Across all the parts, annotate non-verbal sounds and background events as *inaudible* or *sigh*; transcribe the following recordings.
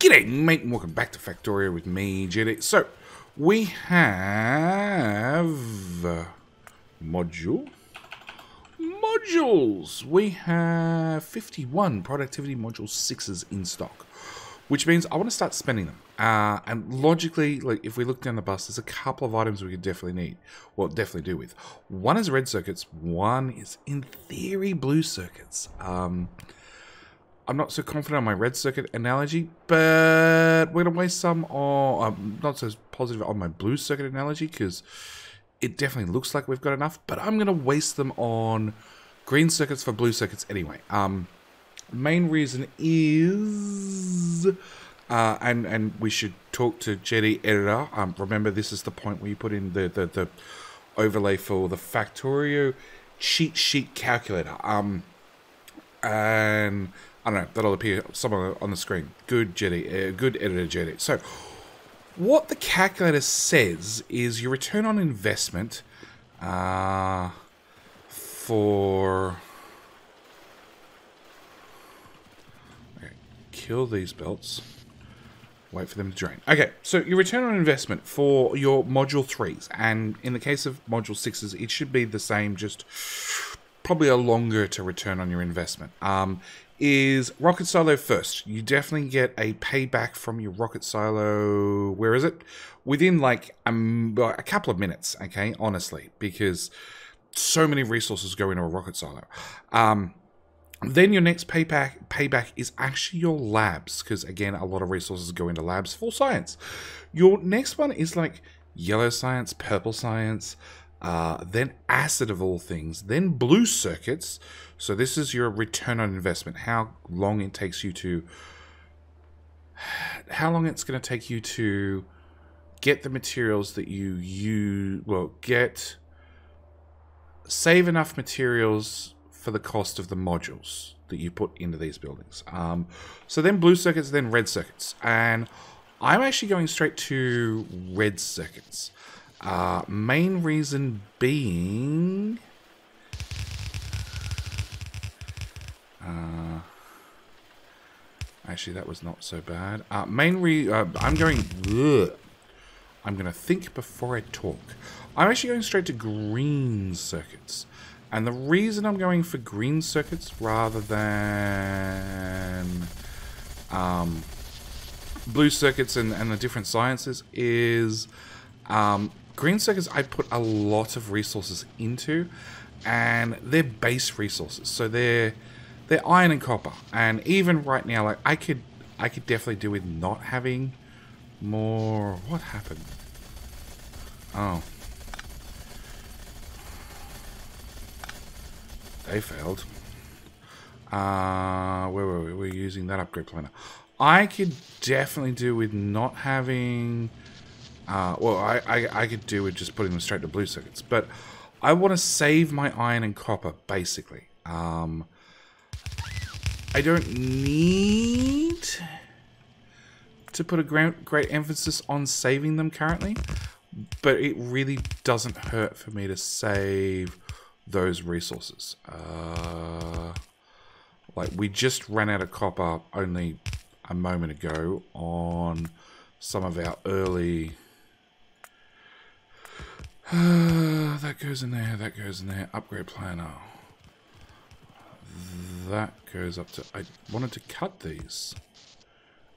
G'day, mate, welcome back to Factorio with me, JD. So, we have... Uh, module? Modules! We have 51 productivity module 6s in stock, which means I want to start spending them. Uh, and logically, like if we look down the bus, there's a couple of items we could definitely need. Well, definitely do with. One is red circuits, one is, in theory, blue circuits. Um... I'm not so confident on my red circuit analogy, but we're going to waste some on, I'm not so positive on my blue circuit analogy because it definitely looks like we've got enough, but I'm going to waste them on green circuits for blue circuits anyway. Um, main reason is, uh, and, and we should talk to JD Editor. Um, remember, this is the point where you put in the, the, the overlay for the Factorio cheat sheet calculator. Um, and I don't know, that'll appear somewhere on the screen. Good uh, good editor JD. So, what the calculator says is your return on investment uh, for... Okay, kill these belts. Wait for them to drain. Okay, so your return on investment for your Module 3s, and in the case of Module 6s, it should be the same, just probably a longer to return on your investment. Um, is Rocket Silo first. You definitely get a payback from your Rocket Silo. Where is it? Within like um, a couple of minutes, okay? Honestly, because so many resources go into a Rocket Silo. Um, then your next payback payback is actually your labs, because again, a lot of resources go into labs for science. Your next one is like yellow science, purple science, uh, then acid of all things, then blue circuits. So this is your return on investment. How long it takes you to, how long it's going to take you to get the materials that you use. Well, get save enough materials for the cost of the modules that you put into these buildings. Um, so then blue circuits, then red circuits, and I'm actually going straight to red circuits. Uh, main reason being... Uh, actually, that was not so bad. Uh, main re... Uh, I'm going... Ugh. I'm going to think before I talk. I'm actually going straight to green circuits. And the reason I'm going for green circuits rather than um, blue circuits and, and the different sciences is um, Green circuits I put a lot of resources into, and they're base resources. So they're they're iron and copper. And even right now, like I could I could definitely do with not having more. What happened? Oh. They failed. Uh, where were we? We are using that upgrade planner. I could definitely do with not having uh, well, I, I, I could do with just putting them straight to blue circuits, but I want to save my iron and copper, basically. Um, I don't need to put a great, great emphasis on saving them currently, but it really doesn't hurt for me to save those resources. Uh, like, we just ran out of copper only a moment ago on some of our early *sighs* that goes in there, that goes in there. Upgrade planner. That goes up to... I wanted to cut these.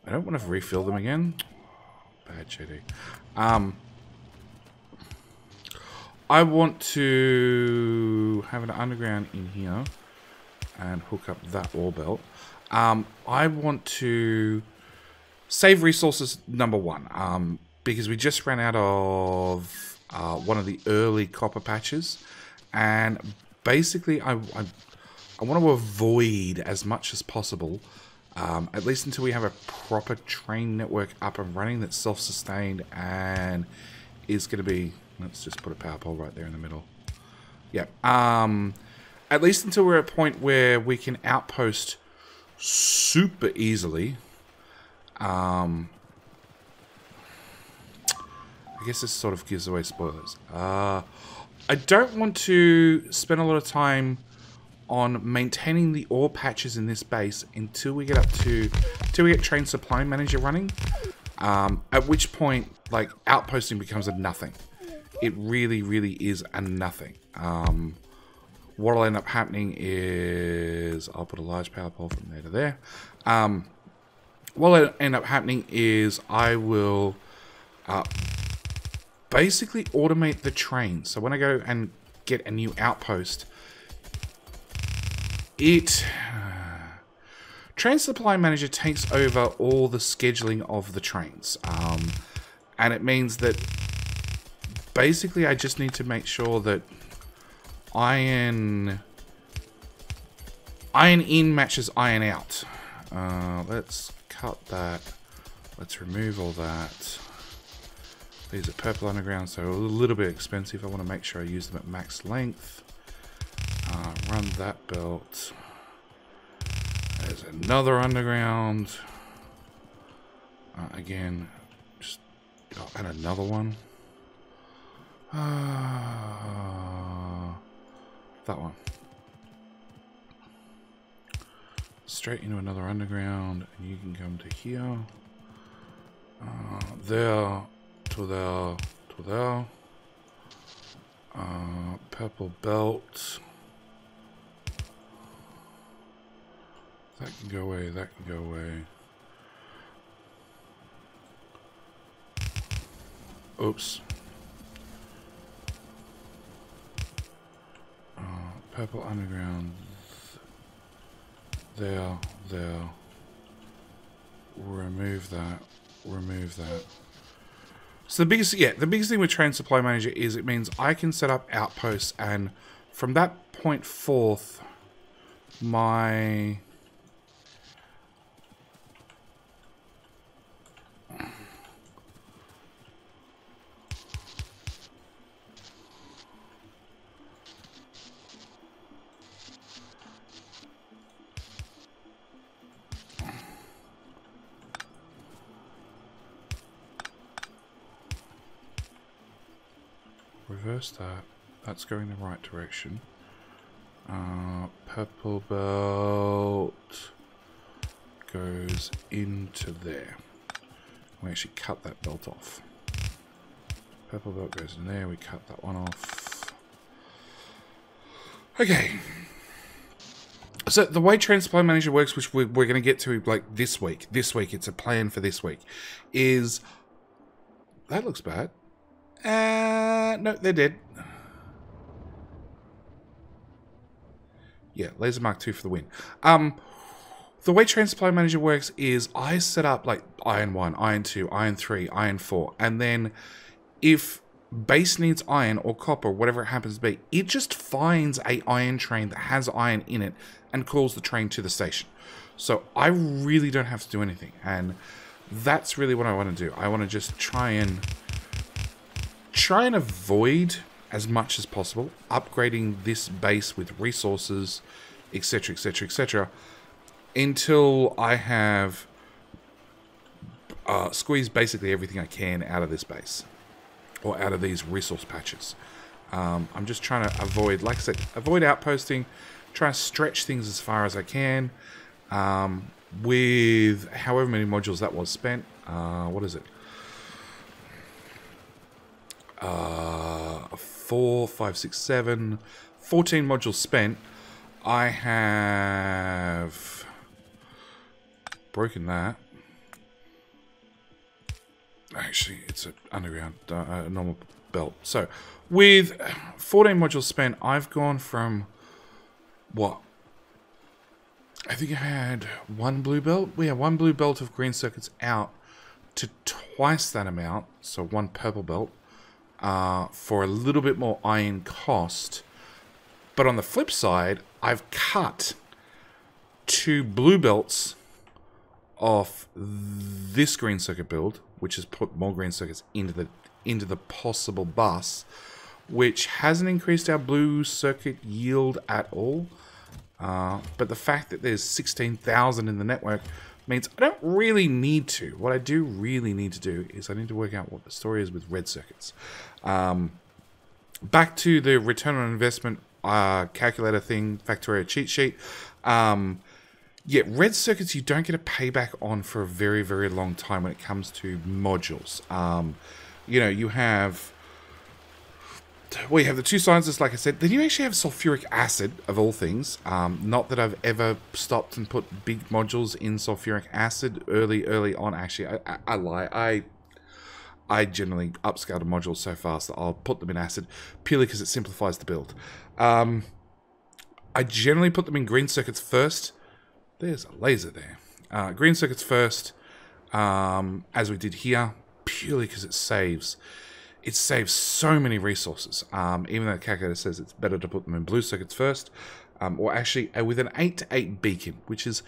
I don't want to refill them again. Bad shitty. Um, I want to have an underground in here and hook up that ore belt. Um, I want to save resources, number one, um, because we just ran out of uh, one of the early copper patches. And basically, I, I, I want to avoid as much as possible, um, at least until we have a proper train network up and running that's self-sustained and is going to be... Let's just put a power pole right there in the middle. Yeah. Um, at least until we're at a point where we can outpost super easily. Um, I guess this sort of gives away spoilers. Uh, I don't want to spend a lot of time on maintaining the ore patches in this base until we get up to, until we get train supply manager running. Um, at which point, like, outposting becomes a nothing. It really, really is a nothing. Um, what'll end up happening is, I'll put a large power pole from there to there. Um, what'll end up happening is I will uh, basically automate the train. So when I go and get a new outpost, it... train Supply Manager takes over all the scheduling of the trains. Um, and it means that basically I just need to make sure that iron... Iron in matches iron out. Uh, let's cut that. Let's remove all that. These are purple underground, so a little bit expensive. I want to make sure I use them at max length. Uh, run that belt. There's another underground. Uh, again, just oh, and another one. Uh, that one. Straight into another underground, and you can come to here. Uh, there, to there, to there. Uh, purple belt. That can go away, that can go away. Oops. Uh, purple underground. There, there. Remove that, remove that. So the biggest, yeah, the biggest thing with Train Supply Manager is it means I can set up outposts and from that point forth, my that. That's going the right direction. Uh, purple belt goes into there. We actually cut that belt off. Purple belt goes in there. We cut that one off. Okay. So the way Supply Manager works, which we're, we're going to get to like this week, this week, it's a plan for this week, is that looks bad. Uh, no, they did. Yeah, Laser Mark II for the win. Um, the way Train Supply Manager works is I set up like Iron 1, Iron 2, Iron 3, Iron 4, and then if base needs iron or copper, whatever it happens to be, it just finds a iron train that has iron in it and calls the train to the station. So I really don't have to do anything, and that's really what I want to do. I want to just try and try and avoid as much as possible upgrading this base with resources, etc., etc., etc., until I have uh, squeezed basically everything I can out of this base or out of these resource patches. Um, I'm just trying to avoid, like I said, avoid outposting, try to stretch things as far as I can um, with however many modules that was spent. Uh, what is it? Uh, four, five, six, seven, 14 modules spent. I have broken that. Actually, it's an underground, uh, a normal belt. So, with 14 modules spent, I've gone from, what? I think I had one blue belt. We have one blue belt of green circuits out to twice that amount. So one purple belt uh, for a little bit more iron cost. But on the flip side, I've cut two blue belts off this green circuit build, which has put more green circuits into the into the possible bus, which hasn't increased our blue circuit yield at all. Uh, but the fact that there's 16,000 in the network means I don't really need to. What I do really need to do is I need to work out what the story is with red circuits. Um, back to the return on investment uh, calculator thing, Factorio cheat sheet. Um, yeah, red circuits you don't get a payback on for a very, very long time when it comes to modules. Um, you know, you have well, you have the two sciences, like I said. Then you actually have sulfuric acid, of all things. Um, not that I've ever stopped and put big modules in sulfuric acid early, early on. Actually, I, I, I lie. I I generally upscale the modules so fast that I'll put them in acid purely because it simplifies the build. Um, I generally put them in green circuits first. There's a laser there. Uh, green circuits first, um, as we did here, purely because it saves. It saves so many resources. Um, even though calculator says it's better to put them in blue circuits first, um, or actually uh, with an 8 to 8 beacon, which is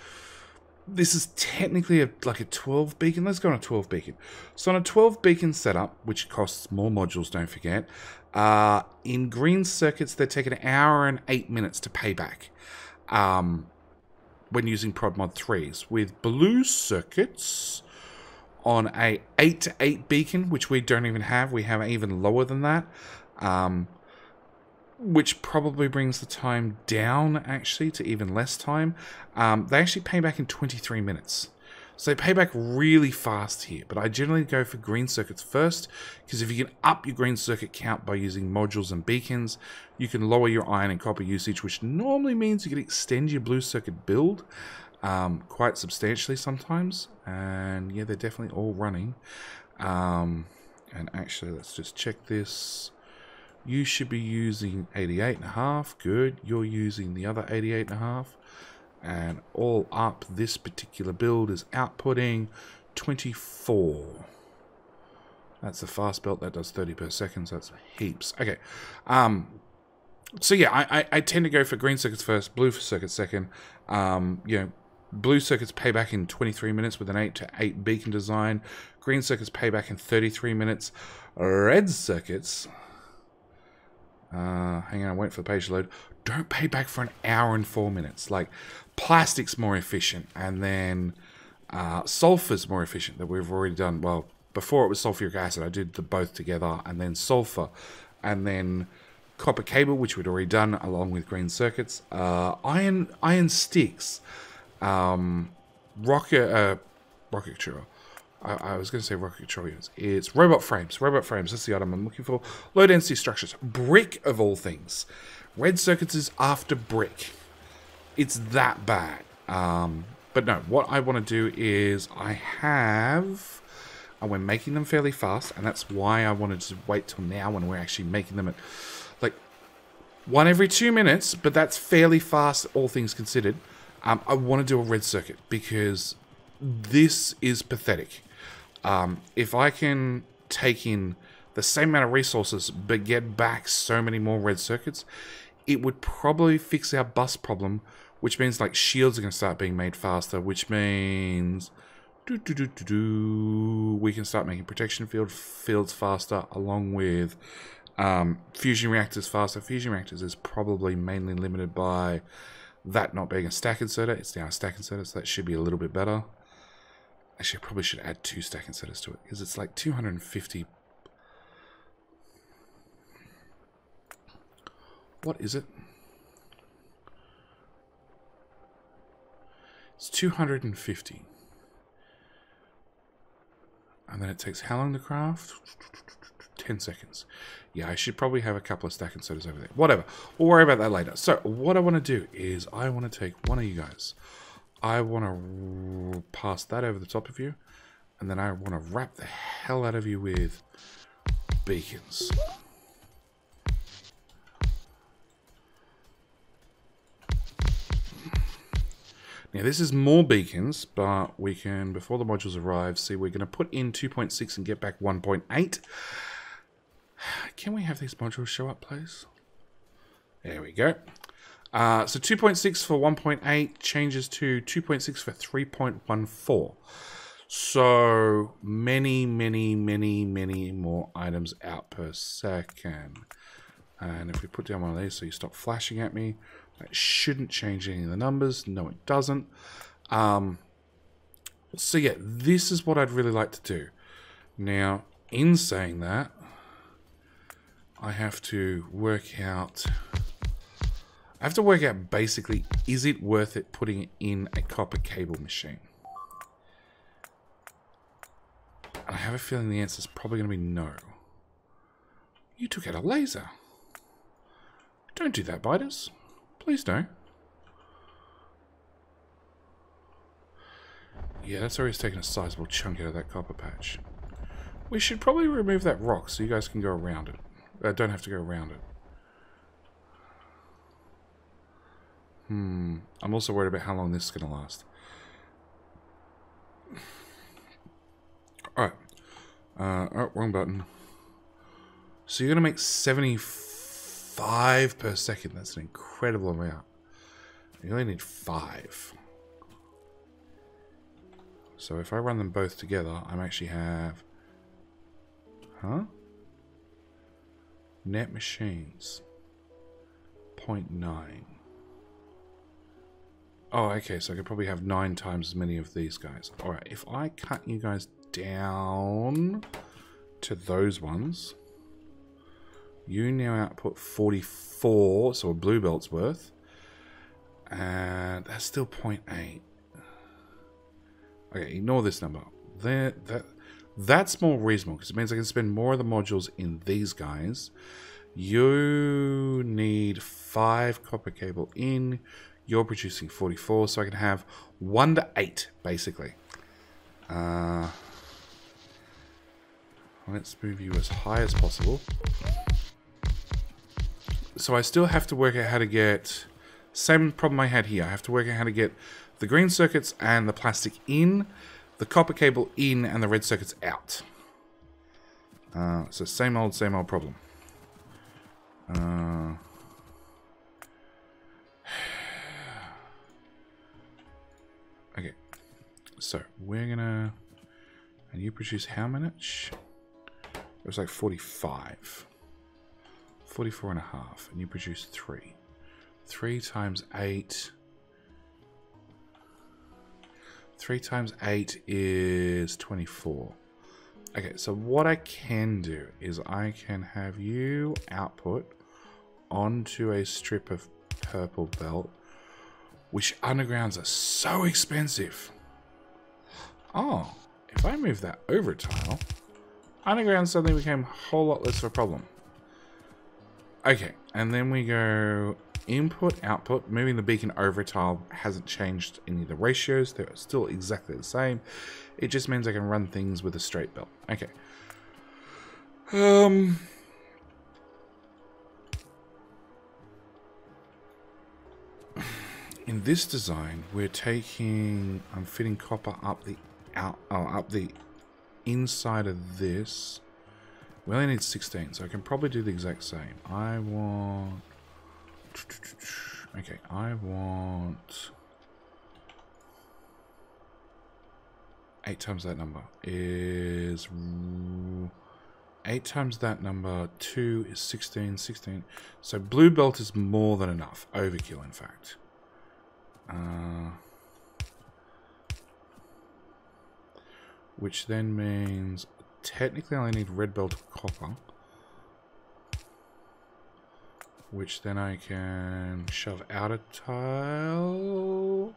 this is technically a, like a 12 beacon. Let's go on a 12 beacon. So on a 12 beacon setup, which costs more modules, don't forget, uh, in green circuits, they take an hour and eight minutes to pay back um, when using Prod Mod 3s. With blue circuits, on a 8 to 8 beacon, which we don't even have, we have even lower than that. Um, which probably brings the time down actually to even less time. Um, they actually pay back in 23 minutes. So they pay back really fast here, but I generally go for green circuits first, because if you can up your green circuit count by using modules and beacons, you can lower your iron and copper usage, which normally means you can extend your blue circuit build um, quite substantially sometimes. And yeah, they're definitely all running. Um, and actually, let's just check this. You should be using 88 and a half. Good. You're using the other 88 and a half. And all up, this particular build is outputting 24. That's a fast belt. That does 30 per second, so that's heaps. Okay. Um, so yeah, I, I, I tend to go for green circuits first, blue for circuits second. Um, you know, blue circuits pay back in 23 minutes with an 8 to 8 beacon design. Green circuits pay back in 33 minutes. Red circuits uh, hang on, wait for the page to load. Don't pay back for an hour and four minutes. Like, plastic's more efficient, and then uh, sulfur's more efficient that we've already done. Well, before it was sulfuric acid, I did the both together, and then sulfur, and then copper cable, which we'd already done, along with green circuits. Uh, iron iron sticks, um, rocket uh, rocket trigger. I, I was going to say rocket trillions. It's robot frames. Robot frames. That's the item I'm looking for. Low density structures. Brick of all things. Red circuits is after brick. It's that bad. Um, but no, what I want to do is I have, and we're making them fairly fast, and that's why I wanted to wait till now when we're actually making them at like one every two minutes, but that's fairly fast, all things considered. Um, I want to do a red circuit because this is pathetic. Um, if I can take in the same amount of resources but get back so many more red circuits, it would probably fix our bus problem, which means like shields are going to start being made faster, which means we can start making protection field fields faster along with um, fusion reactors faster. Fusion reactors is probably mainly limited by that not being a stack inserter. It's now a stack inserter, so that should be a little bit better. Actually, I probably should add two stack inserters to it because it's like 250. What is it? It's 250. And then it takes how long to craft? 10 seconds. Yeah, I should probably have a couple of stack inserters over there. Whatever. We'll worry about that later. So, what I want to do is I want to take one of you guys. I want to pass that over the top of you. And then I want to wrap the hell out of you with beacons. Now this is more beacons, but we can, before the modules arrive, see we're going to put in 2.6 and get back 1.8. Can we have these modules show up, please? There we go. Uh, so 2.6 for 1.8 changes to 2.6 for 3.14. So many, many, many, many more items out per second. And if we put down one of these so you stop flashing at me, that shouldn't change any of the numbers. No, it doesn't. Um, so yeah, this is what I'd really like to do. Now, in saying that, I have to work out I have to work out basically, is it worth it putting it in a copper cable machine? And I have a feeling the answer is probably going to be no. You took out a laser. Don't do that, biters. Please don't. Yeah, that's already taken a sizable chunk out of that copper patch. We should probably remove that rock so you guys can go around it. Uh, don't have to go around it. Hmm. I'm also worried about how long this is going to last. Alright. Uh, oh, wrong button. So you're going to make 75 per second. That's an incredible amount. You only need 5. So if I run them both together, I'm actually have... Huh? Net machines. 0.9. Oh, okay, so I could probably have nine times as many of these guys. Alright, if I cut you guys down to those ones, you now output 44, so a blue belt's worth. And that's still 0.8. Okay, ignore this number. There, that, that's more reasonable because it means I can spend more of the modules in these guys. You need five copper cable in. You're producing 44, so I can have one to eight, basically. Uh, let's move you as high as possible. So I still have to work out how to get... Same problem I had here. I have to work out how to get the green circuits and the plastic in, the copper cable in, and the red circuits out. Uh, so same old, same old problem. Uh, *sighs* okay, so we're gonna, and you produce how much? It was like 45. 44 and a half, and you produce three. Three times eight 3 times 8 is 24. Okay, so what I can do is I can have you output onto a strip of purple belt, which undergrounds are so expensive. Oh, if I move that over tile, underground suddenly became a whole lot less of a problem. Okay, and then we go input, output, moving the beacon over tile hasn't changed any of the ratios. They're still exactly the same. It just means I can run things with a straight belt. Okay. Um... In this design, we're taking, I'm fitting copper up the out, oh, up the inside of this. We only need 16, so I can probably do the exact same. I want Okay, I want... Eight times that number is... Eight times that number, two is 16, 16. So blue belt is more than enough. Overkill, in fact. Uh, which then means technically I only need red belt copper which then I can shove out a tile.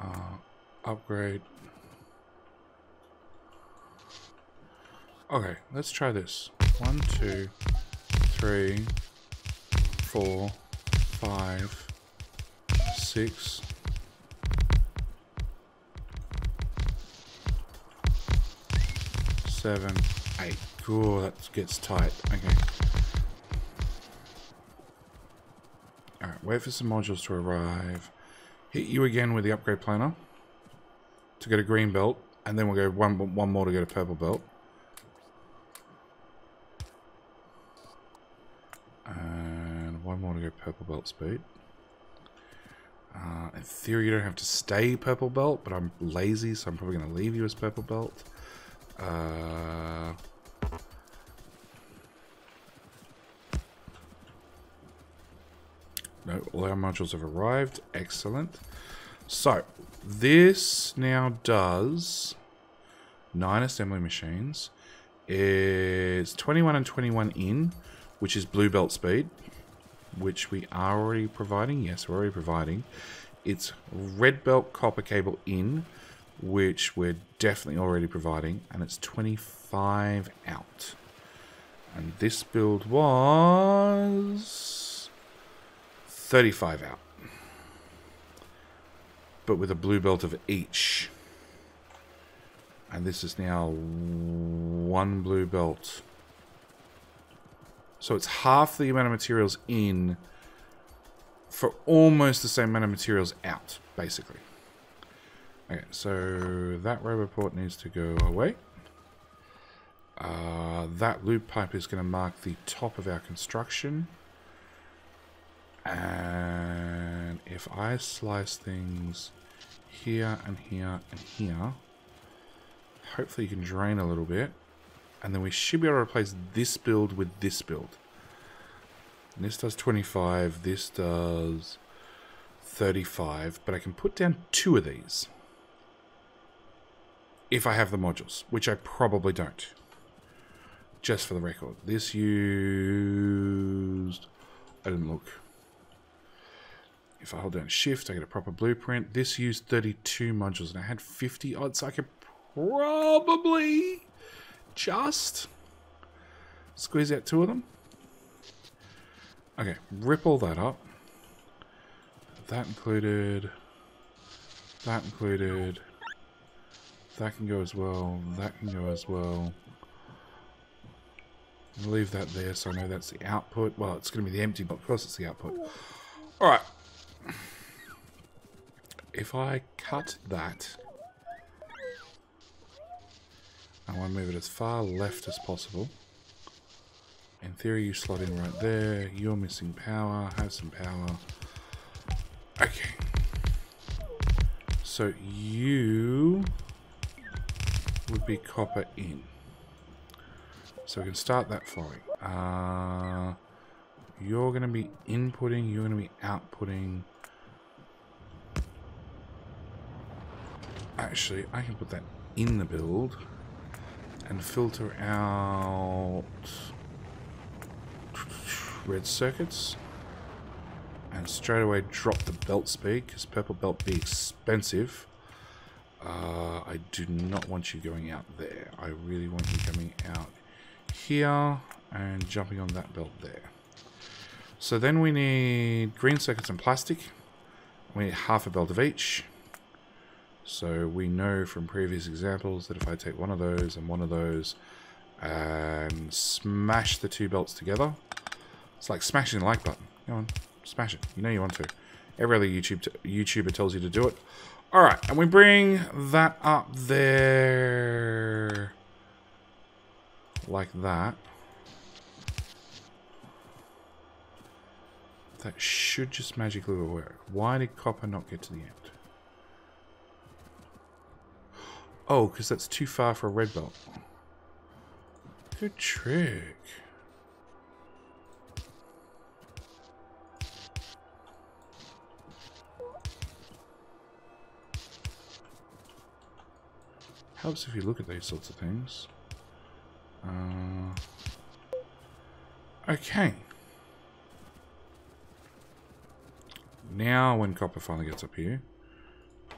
Uh, upgrade. Okay, let's try this. One, two, three, four, five, six, seven, eight. Cool, that gets tight. Okay. Alright, wait for some modules to arrive. Hit you again with the upgrade planner to get a green belt, and then we'll go one, one more to get a purple belt. And one more to get purple belt speed. Uh, in theory, you don't have to stay purple belt, but I'm lazy, so I'm probably going to leave you as purple belt. Uh, no, all our modules have arrived. Excellent. So, this now does nine assembly machines, is 21 and 21 in, which is blue belt speed, which we are already providing. Yes, we're already providing. It's red belt copper cable in, which we're definitely already providing, and it's 25 out. And this build was 35 out. But with a blue belt of each. And this is now one blue belt. So it's half the amount of materials in for almost the same amount of materials out, basically. Okay, so that Roboport needs to go away. Uh, that loop pipe is going to mark the top of our construction. And if I slice things here and here and here, hopefully you can drain a little bit. And then we should be able to replace this build with this build. And this does 25, this does 35, but I can put down two of these. If I have the modules, which I probably don't. Just for the record. This used... I didn't look. If I hold down shift, I get a proper blueprint. This used 32 modules and I had 50 odds. I could probably just squeeze out two of them. Okay, rip all that up. That included, that included, that can go as well, that can go as well. leave that there so I know that's the output. Well, it's going to be the empty, but of course it's the output. Alright. If I cut that I want to move it as far left as possible. In theory, you slot in right there. You're missing power. Have some power. Okay. So you would be copper in. So we can start that flowing. Uh, you're going to be inputting. You're going to be outputting. Actually, I can put that in the build and filter out red circuits and straight away drop the belt speed because purple belt be expensive uh, I do not want you going out there I really want you coming out here and jumping on that belt there so then we need green circuits and plastic we need half a belt of each so we know from previous examples that if I take one of those and one of those and smash the two belts together, it's like smashing the like button. Go on, smash it. You know you want to. Every other YouTube YouTuber tells you to do it. Alright, and we bring that up there like that. That should just magically work. Why did copper not get to the end? Oh, because that's too far for a red belt. Good trick. Helps if you look at these sorts of things. Uh, okay. Now when copper finally gets up here,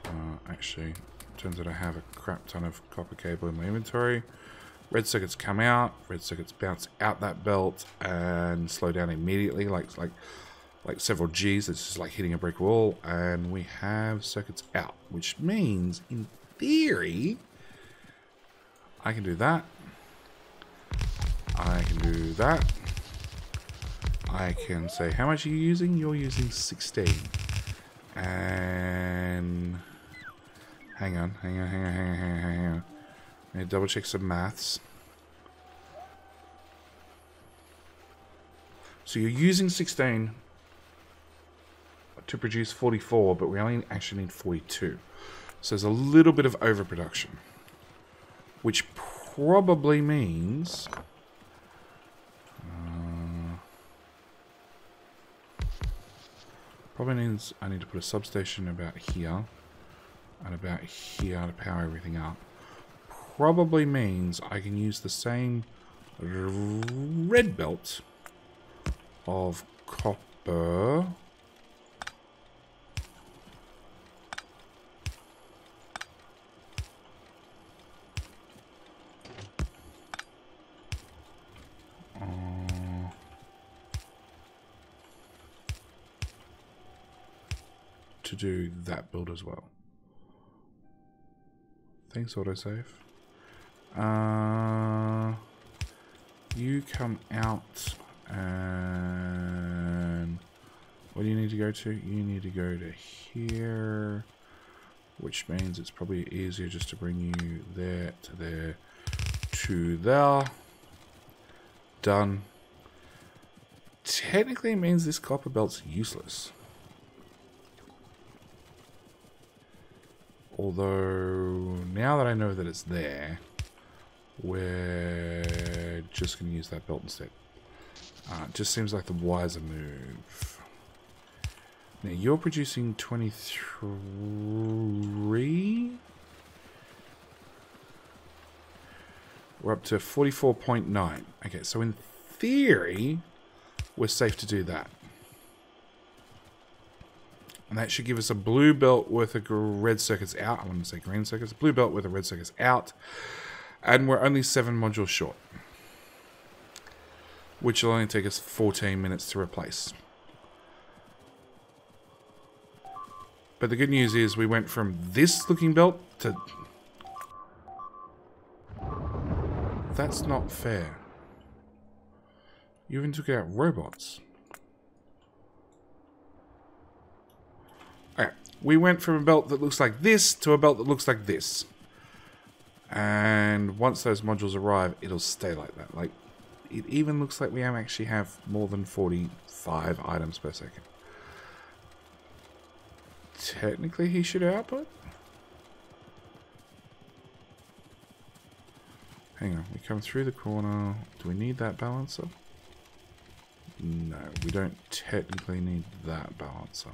uh, actually Turns out I have a crap ton of copper cable in my inventory. Red circuits come out, red circuits bounce out that belt and slow down immediately, like like like several G's. It's just like hitting a brick wall, and we have circuits out, which means, in theory, I can do that. I can do that. I can say, how much are you using? You're using 16. And Hang on, hang on, hang on, hang on, hang on, hang on. I need to double check some maths. So you're using 16 to produce 44, but we only actually need 42. So there's a little bit of overproduction. Which probably means... Uh, probably means I need to put a substation about here and about here to power everything up. probably means I can use the same red belt of copper. To do that build as well. Thanks, autosave. Uh, you come out and what do you need to go to? You need to go to here, which means it's probably easier just to bring you there to there to there. Done. Technically means this copper belt's useless. Although, now that I know that it's there, we're just going to use that belt instead. Uh, it just seems like the wiser move. Now, you're producing 23? We're up to 44.9. Okay, so in theory, we're safe to do that. And that should give us a blue belt worth of red circuits out. I want to say green circuits. Blue belt worth of red circuits out. And we're only seven modules short. Which will only take us 14 minutes to replace. But the good news is we went from this looking belt to... That's not fair. You even took out robots. We went from a belt that looks like this to a belt that looks like this. And once those modules arrive, it'll stay like that. Like, it even looks like we actually have more than 45 items per second. Technically, he should output. Hang on, we come through the corner. Do we need that balancer? No, we don't technically need that balancer.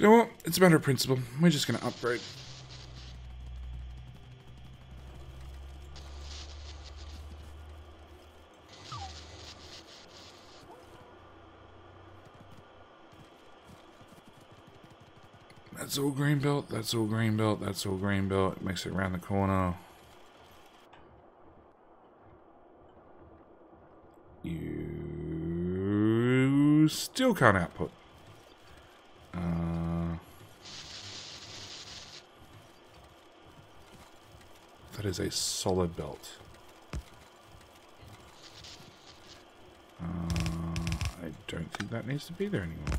You know what? It's a matter of principle. We're just to upgrade. That's all green belt, that's all green belt, that's all green belt. It makes it around the corner. You still can't output. That is a solid belt. Uh, I don't think that needs to be there anymore.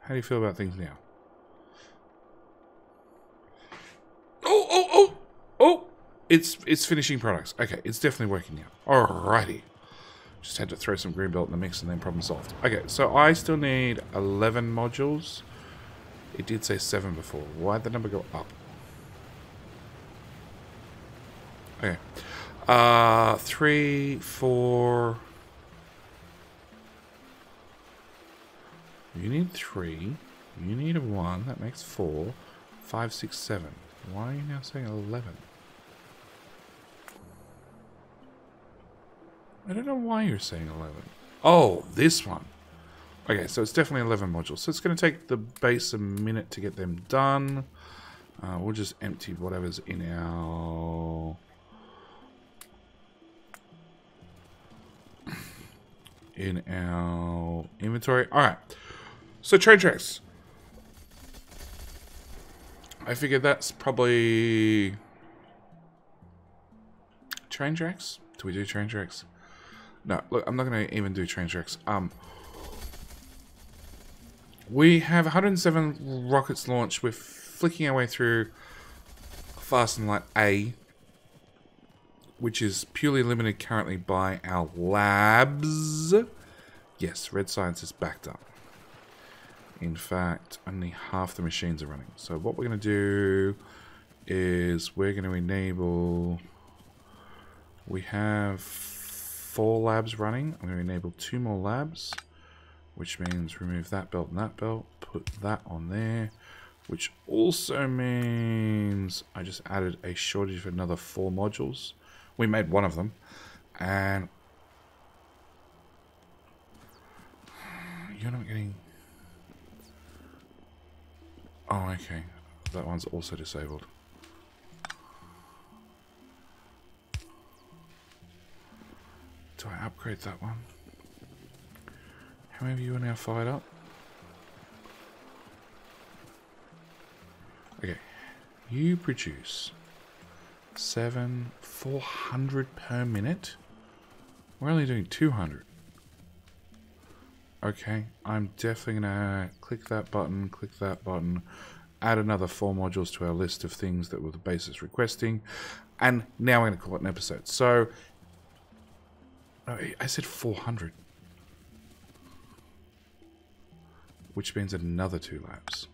How do you feel about things now? Oh, oh, oh, oh! It's it's finishing products. Okay, it's definitely working now. Alrighty. Just had to throw some green belt in the mix and then problem solved. Okay, so I still need 11 modules. It did say 7 before. Why'd the number go up? Okay. Uh, 3, 4... You need 3. You need a 1. That makes 4. 5, 6, 7. Why are you now saying 11? I don't know why you're saying 11. Oh, this one. Okay, so it's definitely 11 modules. So it's going to take the base a minute to get them done. Uh, we'll just empty whatever's in our... in our inventory. Alright. So train tracks. I figured that's probably... Train tracks? Do we do train tracks? No, look, I'm not going to even do train tracks. Um, we have 107 rockets launched. We're flicking our way through Fast and Light A, which is purely limited currently by our labs. Yes, Red Science is backed up. In fact, only half the machines are running. So what we're going to do is we're going to enable... We have four labs running. I'm going to enable two more labs, which means remove that belt and that belt, put that on there, which also means I just added a shortage of another four modules. We made one of them, and you're not getting... Oh, okay. That one's also disabled. Do I upgrade that one? Of you are now fired up? Okay. You produce seven, four hundred per minute. We're only doing 200. Okay, I'm definitely gonna click that button, click that button, add another four modules to our list of things that were the basis requesting, and now we're gonna call it an episode. So I said 400. Which means another two laps.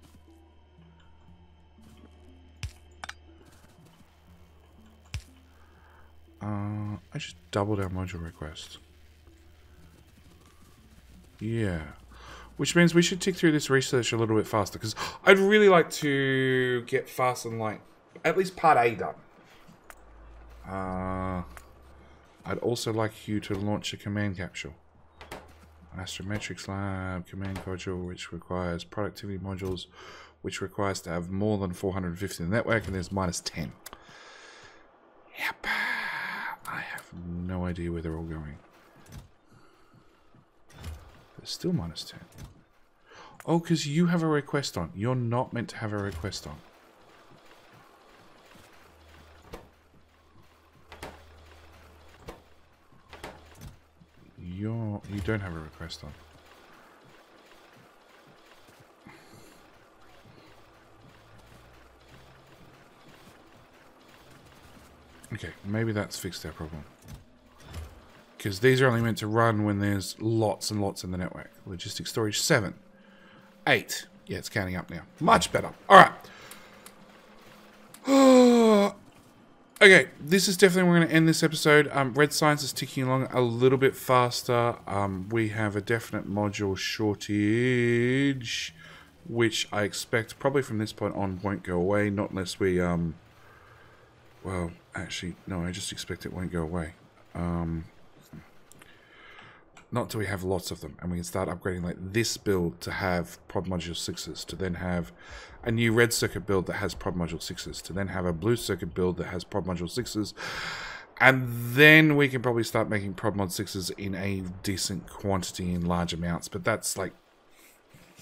Uh, I just doubled our module request. Yeah. Which means we should tick through this research a little bit faster, because I'd really like to get fast and like, at least part A done. Uh... I'd also like you to launch a command capsule. Astrometrics Lab, command module, which requires productivity modules, which requires to have more than 450 in the network, and there's minus 10. Yep. I have no idea where they're all going. There's still minus 10. Oh, because you have a request on. You're not meant to have a request on. You're you don't have a request on. Okay, maybe that's fixed our problem. Because these are only meant to run when there's lots and lots in the network. Logistics storage 7. 8. Yeah, it's counting up now. Much better. Alright. Okay, this is definitely we're going to end this episode. Um, Red Science is ticking along a little bit faster. Um, we have a definite module shortage, which I expect probably from this point on won't go away, not unless we, um, well, actually, no, I just expect it won't go away. Um, not till we have lots of them and we can start upgrading like this build to have prod module 6s to then have a new red circuit build that has prod module 6s to then have a blue circuit build that has prod module 6s and then we can probably start making prod mod 6s in a decent quantity in large amounts but that's like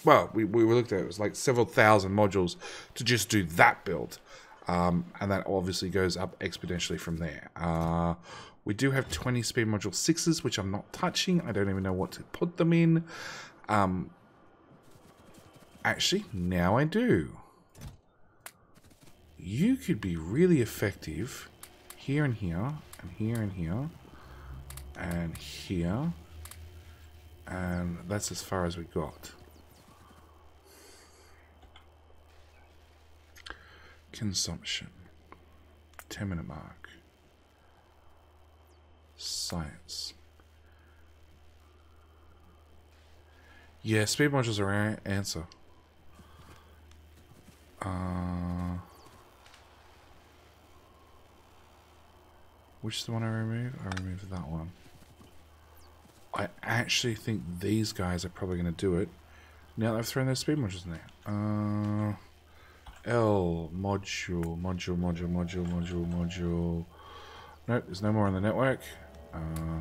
well we, we looked at it, it was like several thousand modules to just do that build um, and that obviously goes up exponentially from there. Uh, we do have 20 speed module 6s, which I'm not touching. I don't even know what to put them in. Um, actually, now I do. You could be really effective here and here, and here and here, and here. And that's as far as we got. Consumption. 10 minute mark. Science. Yeah, speed modules are our answer. Uh, which is the one I remove? I removed that one. I actually think these guys are probably going to do it. Now that I've thrown those speed modules in there. Uh, L, module, module, module, module, module, module. Nope, there's no more on the network. Uh,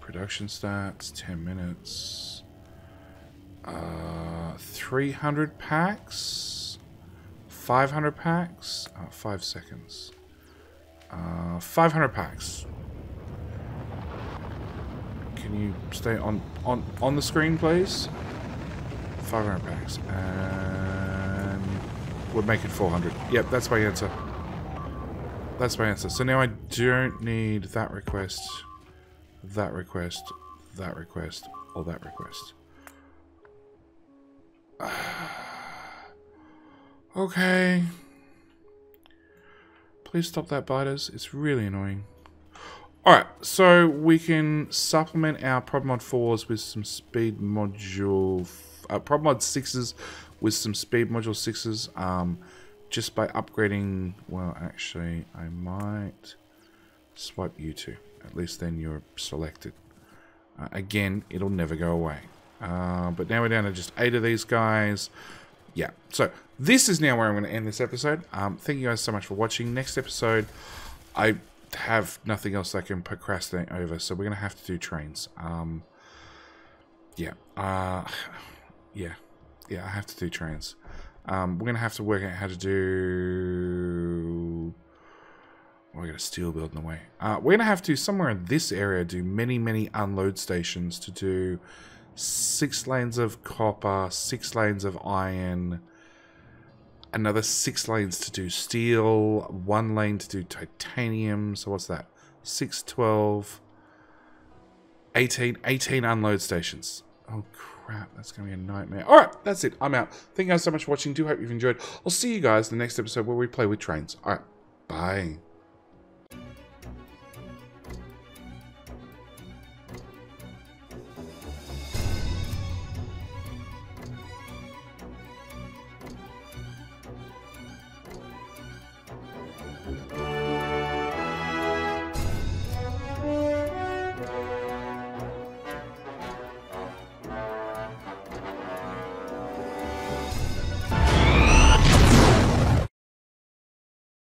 production stats, 10 minutes. Uh, 300 packs. 500 packs. Uh, 5 seconds. Uh, 500 packs. Can you stay on, on, on the screen, please? 500 packs. And we're making 400. Yep, that's my answer. That's my answer. So now I don't need that request, that request, that request, or that request. *sighs* okay. Please stop that, biters. It's really annoying. Alright, so we can supplement our ProdMod 4s with some speed module... Uh, ProdMod 6s with some speed module 6s. Um, just by upgrading... Well, actually, I might swipe you two. At least then you're selected. Uh, again, it'll never go away. Uh, but now we're down to just eight of these guys. Yeah, so this is now where I'm going to end this episode. Um, thank you guys so much for watching. Next episode, I have nothing else I can procrastinate over, so we're going to have to do trains. Um, yeah, uh, *sighs* yeah, yeah, I have to do trains. Um, we're going to have to work out how to do... I got a steel build in the way. Uh, we're going to have to, somewhere in this area, do many, many unload stations to do six lanes of copper, six lanes of iron, another six lanes to do steel, one lane to do titanium. So what's that? 6, 12, 18, 18 unload stations. Oh, crap. That's going to be a nightmare. All right, that's it. I'm out. Thank you guys so much for watching. Do hope you've enjoyed. I'll see you guys in the next episode where we play with trains. All right, bye.